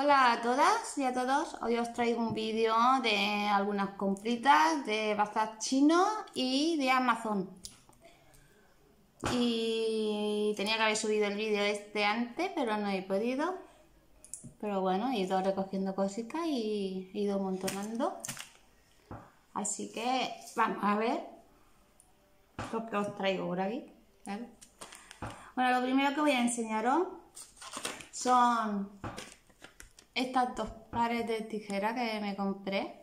Hola a todas y a todos, hoy os traigo un vídeo de algunas compritas de bazar chino y de Amazon. Y tenía que haber subido el vídeo este antes, pero no he podido. Pero bueno, he ido recogiendo cositas y he ido amontonando. Así que vamos a ver lo que os traigo por aquí. Bueno, lo primero que voy a enseñaros son estas dos pares de tijeras que me compré.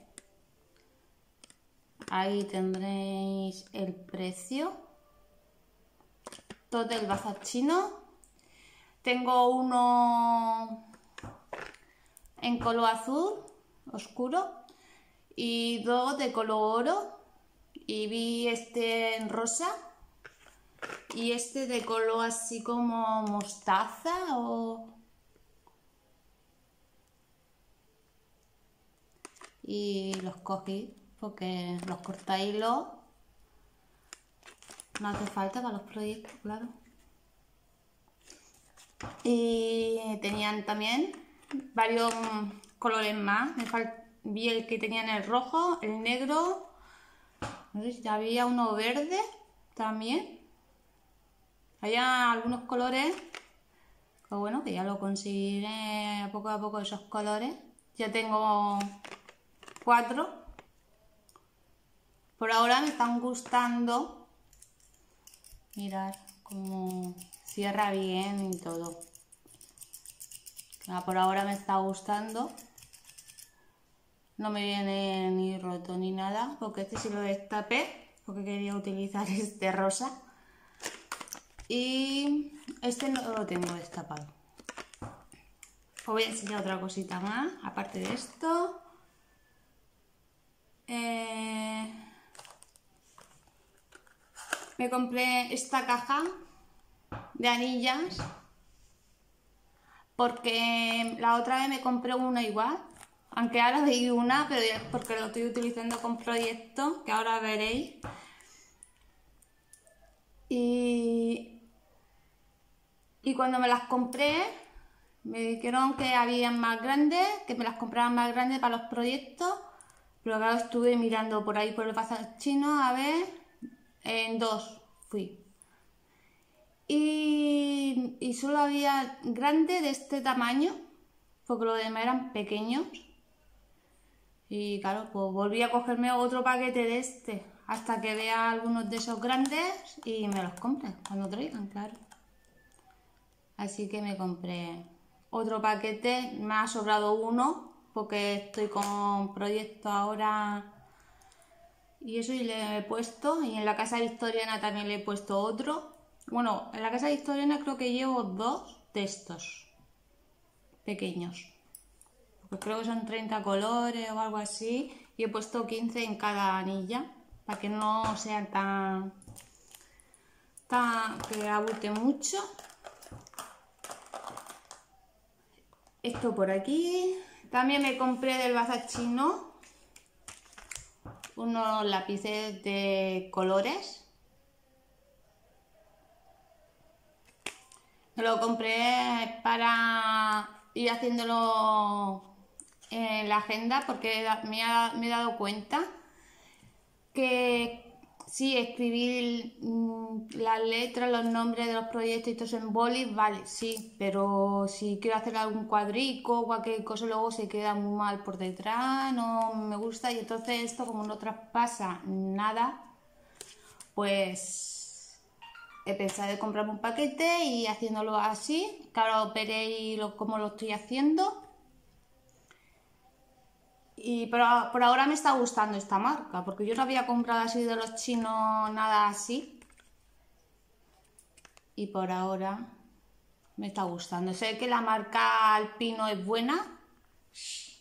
Ahí tendréis el precio. Todo del bazar chino. Tengo uno en color azul oscuro y dos de color oro. Y vi este en rosa y este de color así como mostaza o y los cogí porque los cortáis no hace falta para los proyectos, claro. Y tenían también varios colores más. Me vi el que tenían el rojo, el negro, no sé había uno verde también. Había algunos colores, que bueno, que ya lo conseguiré poco a poco esos colores. Ya tengo cuatro. Por ahora me están gustando. Mirar cómo cierra bien y todo. por ahora me está gustando. No me viene ni roto ni nada, porque este sí lo destapé, porque quería utilizar este rosa. Y este no lo tengo destapado. Os voy a enseñar otra cosita más, aparte de esto. Eh, me compré esta caja de anillas porque la otra vez me compré una igual, aunque ahora veí una, pero porque lo estoy utilizando con proyectos que ahora veréis. Y, y cuando me las compré, me dijeron que había más grandes, que me las compraban más grandes para los proyectos pero claro, estuve mirando por ahí por el bazar chino, a ver, en dos fui. Y, solo había grande de este tamaño, porque los demás eran pequeños. Y claro, pues volví a cogerme otro paquete de este, hasta que vea algunos de esos grandes y me los compre cuando traigan, claro. Así que me compré otro paquete, me ha sobrado uno porque estoy con proyecto ahora y eso y le he puesto y en la casa victoriana también le he puesto otro. Bueno, en la casa victoriana creo que llevo dos de estos pequeños porque creo que son 30 colores o algo así y he puesto 15 en cada anilla para que no sea tan, tan que abulte mucho. Esto por aquí también me compré del bazar chino unos lápices de colores. Lo compré para ir haciéndolo en la agenda porque me, me he dado cuenta que Sí, escribir mm, las letras, los nombres de los proyectos y todo en boli, vale, sí, pero si quiero hacer algún cuadrico cualquier cosa, luego se queda muy mal por detrás, no me gusta y entonces esto como no traspasa nada, pues he pensado de comprarme un paquete y haciéndolo así, claro, veréis lo, cómo lo estoy haciendo y pero por ahora me está gustando esta marca, porque yo no había comprado así de los chinos nada así. Y por ahora me está gustando. Sé que la marca Alpino es buena,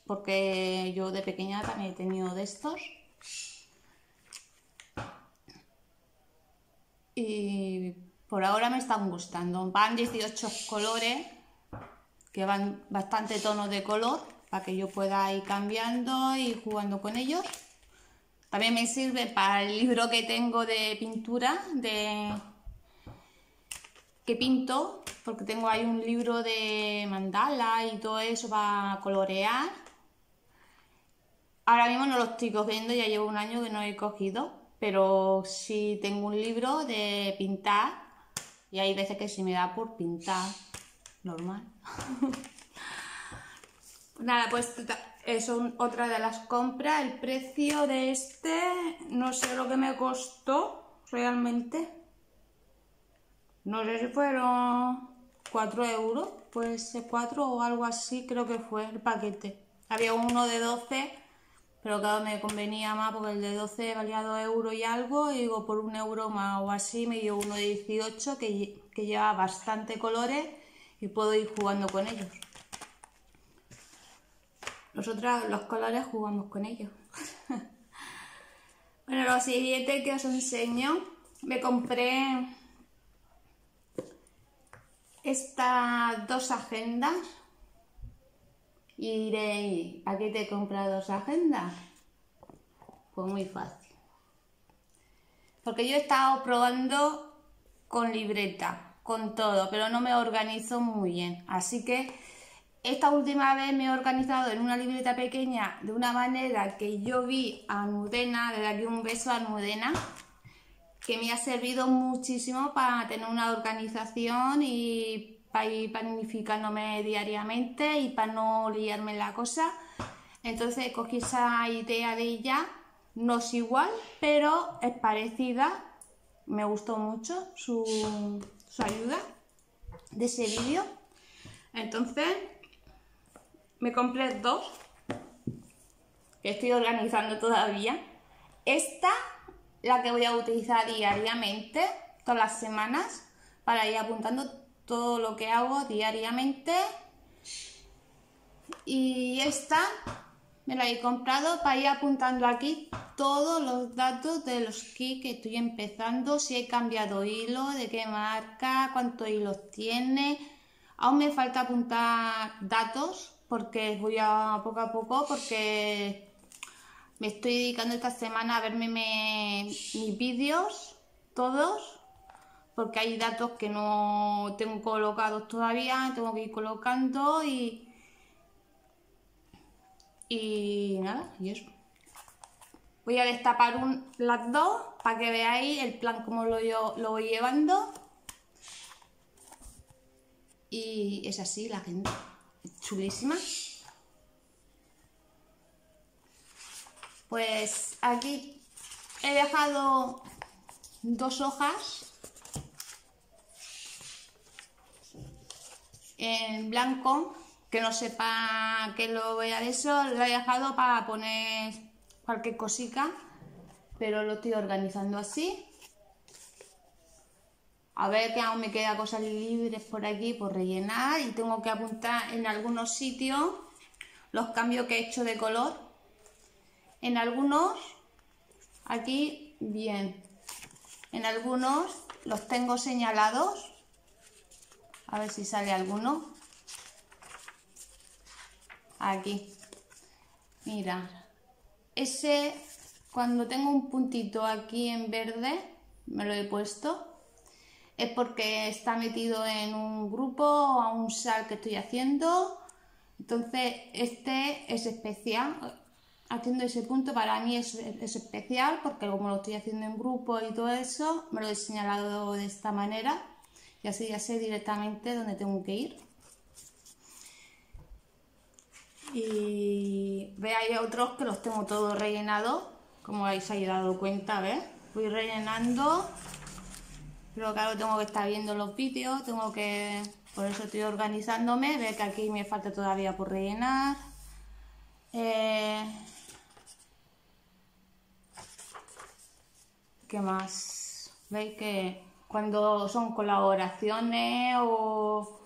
porque yo de pequeña también he tenido de estos. Y por ahora me están gustando. Van 18 colores, que van bastante tonos de color para que yo pueda ir cambiando y jugando con ellos. También me sirve para el libro que tengo de pintura, de que pinto, porque tengo ahí un libro de mandala y todo eso para colorear. Ahora mismo no lo estoy cogiendo, ya llevo un año que no he cogido, pero sí tengo un libro de pintar y hay veces que sí me da por pintar, normal. Nada, pues es otra de las compras. El precio de este, no sé lo que me costó realmente. No sé si fueron 4 euros, pues 4 o algo así creo que fue el paquete. Había uno de 12, pero claro, me convenía más porque el de 12 valía 2 euros y algo, y digo, por un euro más o así me dio uno de 18 que, que lleva bastante colores y puedo ir jugando con ellos. Nosotras los colores jugamos con ellos. bueno, lo siguiente que os enseño, me compré estas dos agendas y diré, ¿a qué te he comprado dos agendas? Pues muy fácil. Porque yo he estado probando con libreta, con todo, pero no me organizo muy bien. Así que esta última vez me he organizado en una libreta pequeña de una manera que yo vi a Nudena, desde aquí un beso a Nudena, que me ha servido muchísimo para tener una organización y para ir planificándome diariamente y para no liarme la cosa. Entonces cogí esa idea de ella, no es igual, pero es parecida. Me gustó mucho su, su ayuda de ese vídeo. Entonces me compré dos que estoy organizando todavía. Esta la que voy a utilizar diariamente, todas las semanas, para ir apuntando todo lo que hago diariamente. Y esta me la he comprado para ir apuntando aquí todos los datos de los kits que estoy empezando, si he cambiado hilo, de qué marca, cuántos hilos tiene. Aún me falta apuntar datos porque voy a poco a poco porque me estoy dedicando esta semana a verme mis vídeos, todos, porque hay datos que no tengo colocados todavía, tengo que ir colocando y... Y nada, y eso. Voy a destapar las dos para que veáis el plan como lo, yo, lo voy llevando. Y es así la gente. Chulísima. Pues aquí he dejado dos hojas en blanco, que no sepa que lo voy a eso, lo he dejado para poner cualquier cosita, pero lo estoy organizando así. A ver que aún me queda cosas libres por aquí por rellenar y tengo que apuntar en algunos sitios los cambios que he hecho de color en algunos, aquí, bien. En algunos los tengo señalados. A ver si sale alguno. Aquí. Mira. Ese, cuando tengo un puntito aquí en verde, me lo he puesto. Es porque está metido en un grupo o a un sal que estoy haciendo. Entonces, este es especial haciendo ese punto para mí es, especial porque como lo estoy haciendo en grupo y todo eso, me lo he señalado de esta manera y así ya sé directamente dónde tengo que ir. Y veáis otros que los tengo todos rellenados, como habéis dado cuenta, ¿ves? Voy rellenando, pero claro, tengo que estar viendo los vídeos, tengo que... Por eso estoy organizándome, ve que aquí me falta todavía por rellenar. Eh, ¿Qué más? ¿Veis que cuando son colaboraciones o,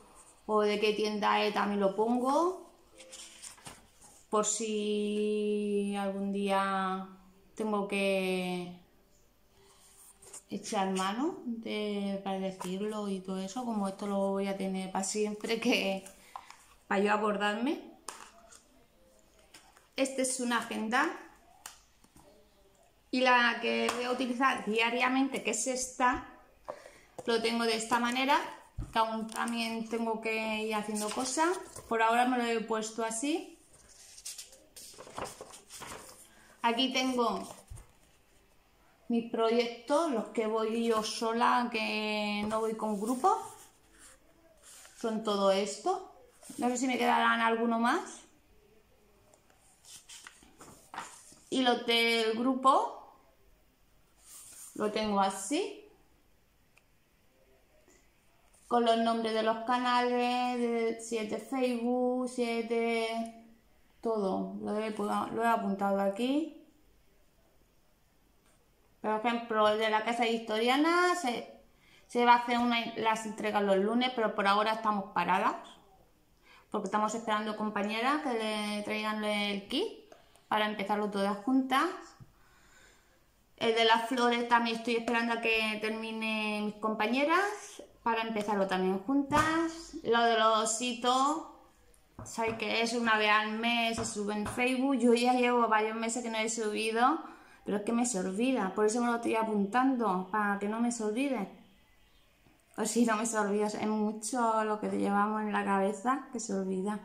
de qué tienda es también lo pongo? Por si algún día tengo que echar mano de, para decirlo y todo eso, como esto lo voy a tener para siempre, que para yo acordarme. Esta es una agenda y la que voy a utilizar diariamente, que es esta, lo tengo de esta manera. que aún también tengo que ir haciendo cosas. Por ahora me lo he puesto así. Aquí tengo mis proyectos, los que voy yo sola, que no voy con grupo. Son todo esto. No sé si me quedarán alguno más. Y los del grupo lo tengo así. Con los nombres de los canales, si es de Facebook, si es de todo. Lo he apuntado aquí. Por ejemplo, el de la casa historiana se, se va a hacer una, las entregas los lunes, pero por ahora estamos paradas. Porque estamos esperando compañeras que le traigan el kit para empezarlo todas juntas. El de las flores también estoy esperando a que termine mis compañeras para empezarlo también juntas. Lo de los ositos, sabéis que es una vez al mes, se sube en Facebook. Yo ya llevo varios meses que no he subido, pero es que me se olvida. Por eso me lo estoy apuntando, para que no me se olvide. O si no me se olvida, es mucho lo que te llevamos en la cabeza que se olvida.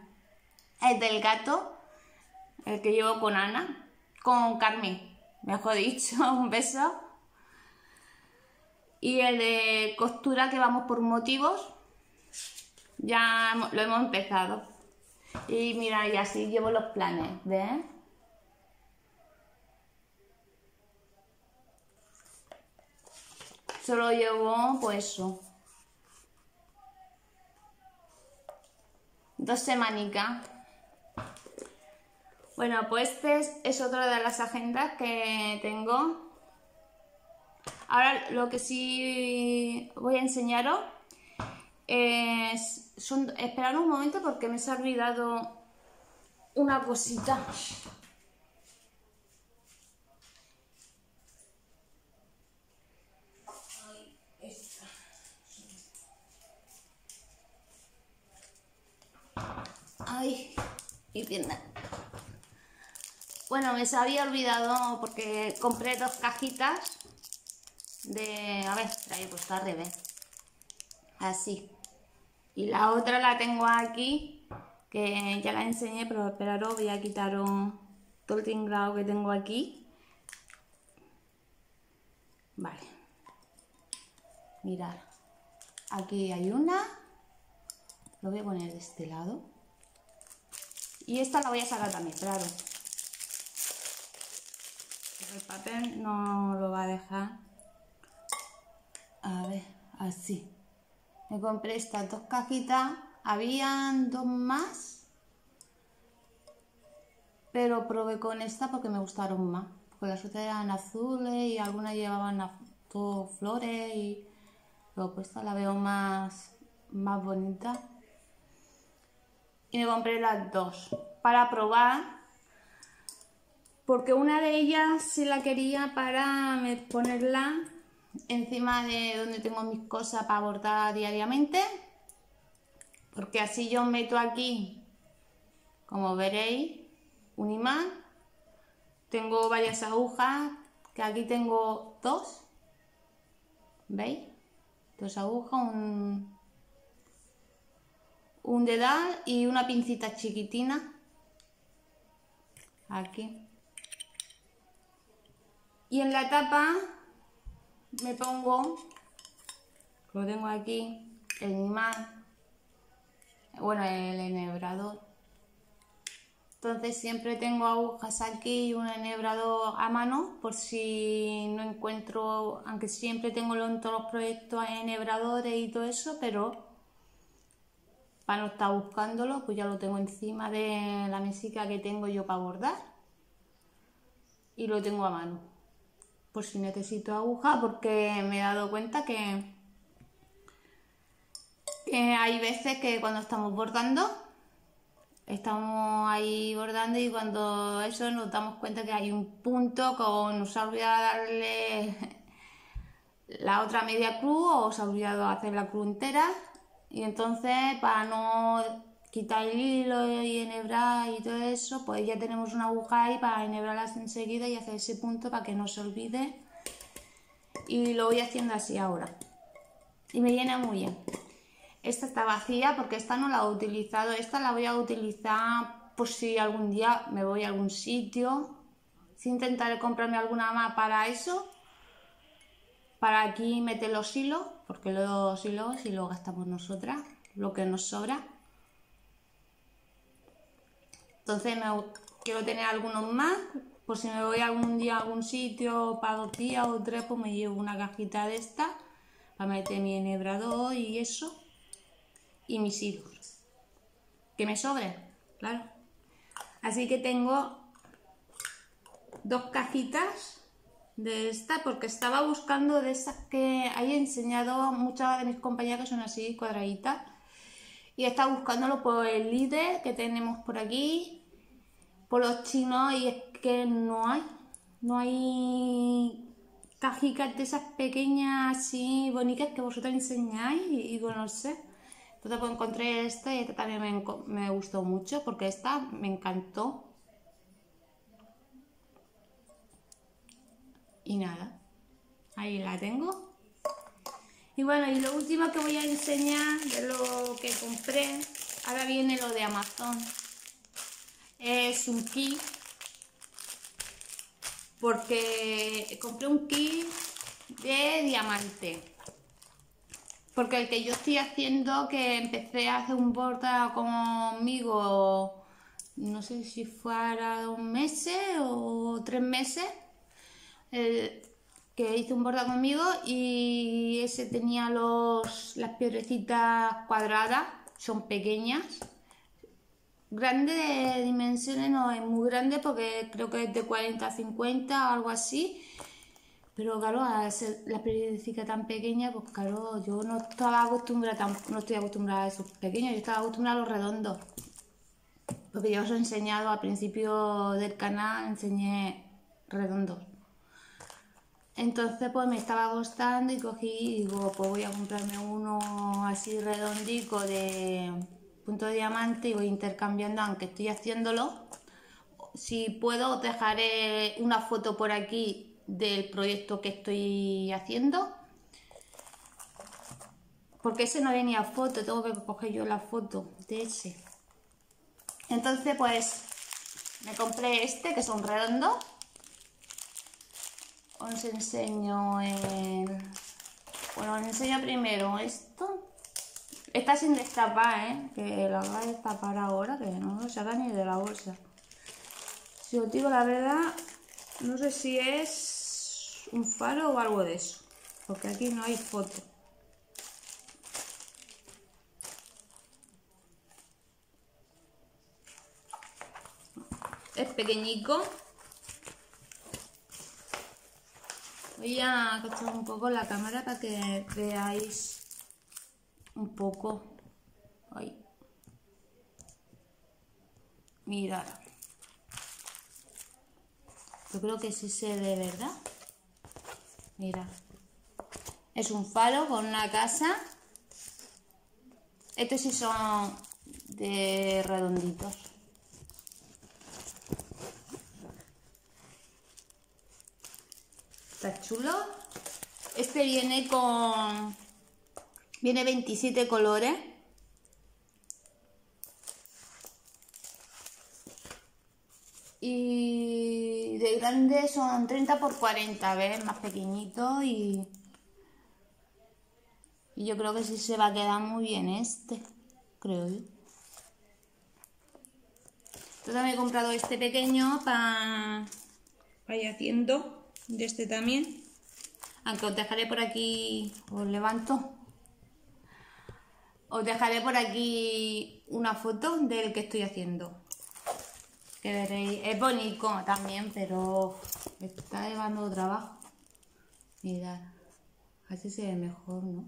El del gato, el que llevo con Ana, con Carmen, mejor dicho, un beso. Y el de costura que vamos por motivos, ya lo hemos empezado. Y mira, y así llevo los planes, ¿ves? Solo llevo, pues eso. Dos semanicas. Bueno, pues este es otra de las agendas que tengo. Ahora lo que sí voy a enseñaros es... Son, esperad un momento porque me se ha olvidado una cosita. Ay, y pierna. Bueno, me se había olvidado porque compré dos cajitas de... A ver, la he puesto al revés. Así. Y la otra la tengo aquí, que ya la enseñé, pero esperaros, voy a quitar todo el tinglado que tengo aquí. Vale. Mirad. Aquí hay una. Lo voy a poner de este lado. Y esta la voy a sacar también, claro el papel no lo va a dejar. A ver, así. Me compré estas dos cajitas. Habían dos más. Pero probé con esta porque me gustaron más. Porque las otras eran azules y algunas llevaban todo flores y luego pues esta la veo más, más bonita. Y me compré las dos para probar porque una de ellas sí la quería para ponerla encima de donde tengo mis cosas para bordar diariamente porque así yo meto aquí como veréis un imán tengo varias agujas que aquí tengo dos ¿veis? dos agujas un, un dedal y una pincita chiquitina aquí y en la tapa me pongo, lo tengo aquí, el imán, bueno, el enhebrador. Entonces siempre tengo agujas aquí y un enhebrador a mano por si no encuentro, aunque siempre tengo en todos los proyectos enhebradores y todo eso, pero para no estar buscándolo, pues ya lo tengo encima de la mesica que tengo yo para bordar y lo tengo a mano. Por si necesito aguja, porque me he dado cuenta que, hay veces que cuando estamos bordando, estamos ahí bordando y cuando eso nos damos cuenta que hay un punto que nos ha olvidado darle la otra media cruz o se ha olvidado hacer la cruz entera y entonces para no quitar el hilo y enhebrar y todo eso, pues ya tenemos una aguja ahí para enhebrarlas enseguida y hacer ese punto para que no se olvide. Y lo voy haciendo así ahora. Y me llena muy bien. esta está vacía porque esta no la he utilizado. Esta la voy a utilizar por si algún día me voy a algún sitio. Si intentaré comprarme alguna más para eso. Para aquí meter los hilos, porque los hilos si los gastamos nosotras, lo que nos sobra. Entonces quiero tener algunos más, por si me voy algún día a algún sitio para dos días o tres, pues me llevo una cajita de esta para meter mi enhebrador y eso. Y mis hilos. Que me sobre, claro. Así que tengo dos cajitas de esta porque estaba buscando de esas que hay enseñado muchas de mis compañeras que son así cuadraditas. Y estaba buscándolo por el líder que tenemos por aquí por los chinos y es que no hay no hay cajitas de esas pequeñas así bonitas que vosotros enseñáis y, bueno no sé. Entonces pues encontré esta y esta también me, me gustó mucho porque esta me encantó Y nada, ahí la tengo. Y bueno, y lo último que voy a enseñar de lo que compré, ahora viene lo de Amazon. Es un kit, porque compré un kit de diamante. Porque el que yo estoy haciendo, que empecé hace un borda conmigo, no sé si fuera dos meses o tres meses, que hizo un bordado conmigo y ese tenía los, las piedrecitas cuadradas, son pequeñas. Grande de dimensiones no es muy grande porque creo que es de 40 a 50 o algo así. Pero claro, a ser la piedrecita tan pequeña, pues claro, yo no estaba acostumbrada, no estoy acostumbrada a esos pequeños, yo estaba acostumbrada a los redondos. Porque yo os he enseñado al principio del canal, enseñé redondos. Entonces pues me estaba gustando y cogí y digo, pues voy a comprarme uno así redondico de punto de diamante y voy intercambiando, aunque estoy haciéndolo. Si puedo, dejaré una foto por aquí del proyecto que estoy haciendo. Porque ese no venía foto, tengo que coger yo la foto de ese. Entonces pues me compré este que son redondos os enseño el... Bueno, os enseño primero esto. Está sin destapar, ¿eh? Que la voy a destapar ahora, que no lo saca ni de la bolsa. Si os digo la verdad, no sé si es un faro o algo de eso. Porque aquí no hay foto. Es pequeñico. Voy a acostar un poco la cámara para que veáis un poco. Ahí. Mirad. Yo creo que sí se ve, ¿verdad? Mira. Es un faro con una casa. Estos sí son de redonditos. Chulo. Este viene con... Viene 27 colores. Y de grande son 30 por 40, ¿ves? Más pequeñito y... Yo creo que sí se va a quedar muy bien este, creo yo. Entonces me he comprado este pequeño para ir haciendo de este también. Aunque os dejaré por aquí, os levanto. Os dejaré por aquí una foto del que estoy haciendo. Que veréis, es bonito también, pero está llevando trabajo. Mirad, así se ve mejor, ¿no?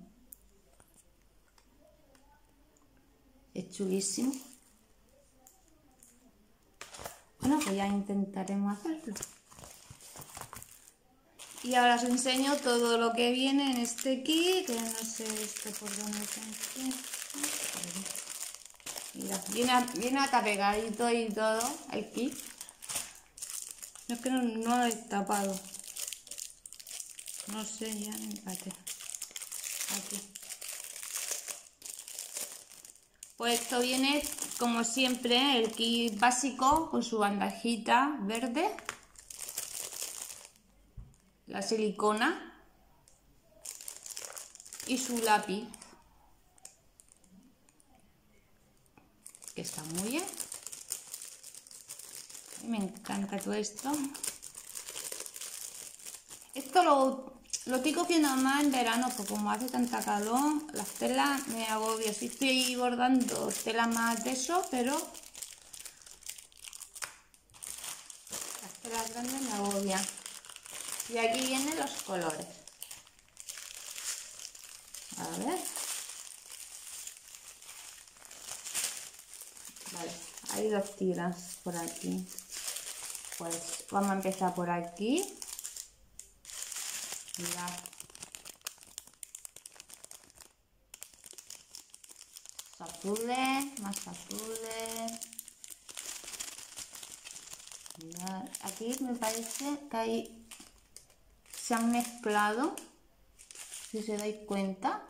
Es chulísimo. Bueno, pues ya intentaremos hacerlo. Y ahora os enseño todo lo que viene en este kit, que no sé este por dónde Mira, viene, viene pegadito y todo el kit. No es que no, lo he tapado. No sé, ya empate. Aquí. Pues esto viene, como siempre, el kit básico con su bandajita verde, la silicona y su lápiz, que está muy bien. Me encanta todo esto. Esto lo, lo estoy cogiendo más en verano, porque como hace tanta calor, las telas me agobio. Sí estoy bordando tela más de eso, pero las telas grandes me agobian. Y aquí vienen los colores. A ver. Vale, hay dos tiras por aquí. Pues vamos a empezar por aquí. Mirad. Azules, más azules. Mirad. Aquí me parece que ahí se han mezclado. Si se dais cuenta.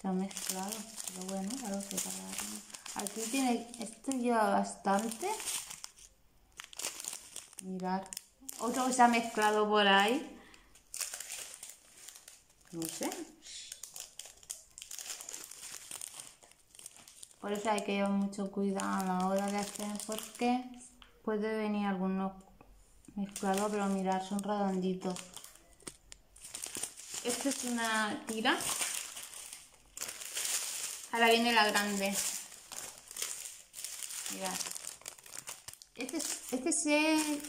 Se han mezclado. Pero bueno, lo separaremos. Aquí tiene, esto lleva bastante. Mirad. Otro que se ha mezclado por ahí. No sé. Por eso hay que llevar mucho cuidado a la hora de hacer porque puede venir algunos mezclados, pero mirar, son redonditos. Esta es una tira. Ahora viene la grande. Mirad. Este, este se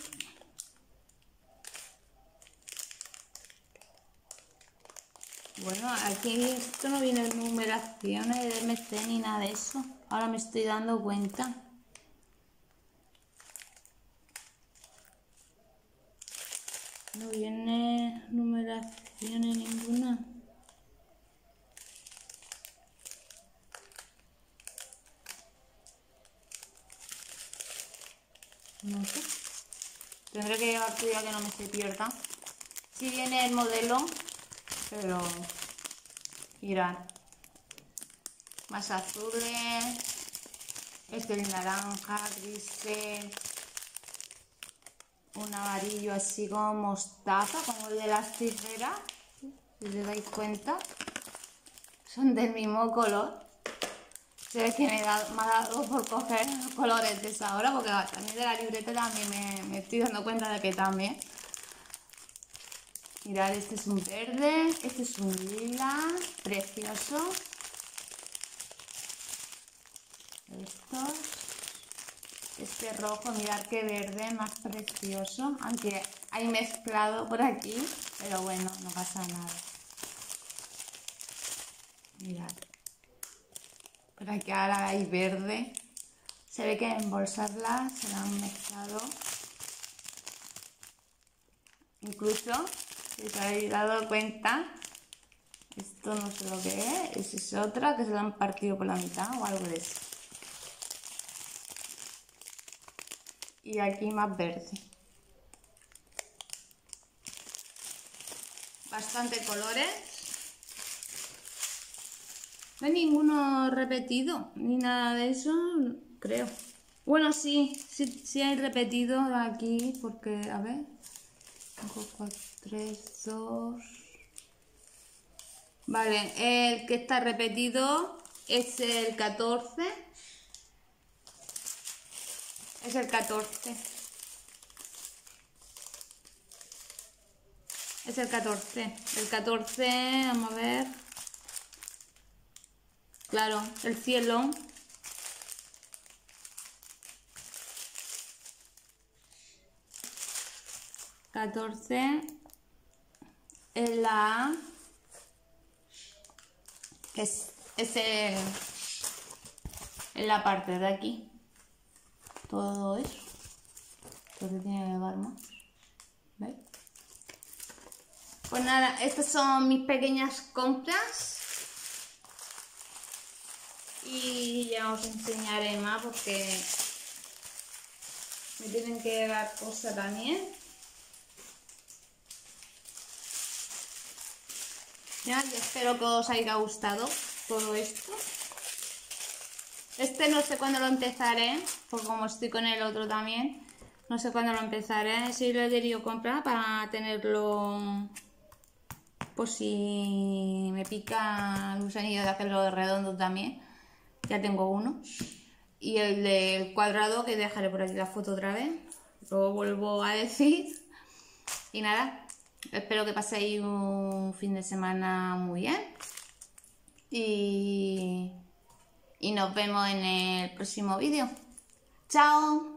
Bueno, aquí esto no viene numeraciones de MT ni nada de eso. Ahora me estoy dando cuenta. No viene numeraciones ninguna. No sé. Tendré que llevar cuidado que no me se pierda. Si viene el modelo, pero mirad más azules este de naranja gris un amarillo así como mostaza como el de las tijeras si os dais cuenta son del mismo color sé que me, ha dado por coger colores de esa hora porque también de la libreta también me, me estoy dando cuenta de que también Mirad, este es un verde, este es un lila, precioso. Estos. Este rojo, mirad qué verde más precioso. Aunque hay mezclado por aquí, pero bueno, no pasa nada. Mirad. Por aquí ahora hay verde. Se ve que en bolsarla se la han mezclado. Incluso si os habéis dado cuenta, esto no sé lo que es, es otra que se la han partido por la mitad o algo de eso. Y aquí más verde. Bastante colores. No hay ninguno repetido, ni nada de eso, creo. Bueno, sí, sí, hay repetido aquí, porque, a ver, 4, 3, 2. Vale, el que está repetido es el 14. Es el 14. Es el 14. El 14, vamos a ver. Claro, el cielo 14 en la que es, en la parte de aquí todo eso. Entonces tiene que llevar más pues nada estas son mis pequeñas compras. Y ya os enseñaré más porque me tienen que llegar cosas también. Ya, y espero que os haya gustado todo esto. Este no sé cuándo lo empezaré, porque como estoy con el otro también, no sé cuándo lo empezaré. Si lo he querido comprar para tenerlo por si me pica el gusanillo de hacerlo redondo también. Ya tengo uno. Y el del cuadrado, que dejaré por aquí la foto otra vez. Lo vuelvo a decir. Y nada, espero que paséis un fin de semana muy bien. Y, y nos vemos en el próximo vídeo. ¡Chao!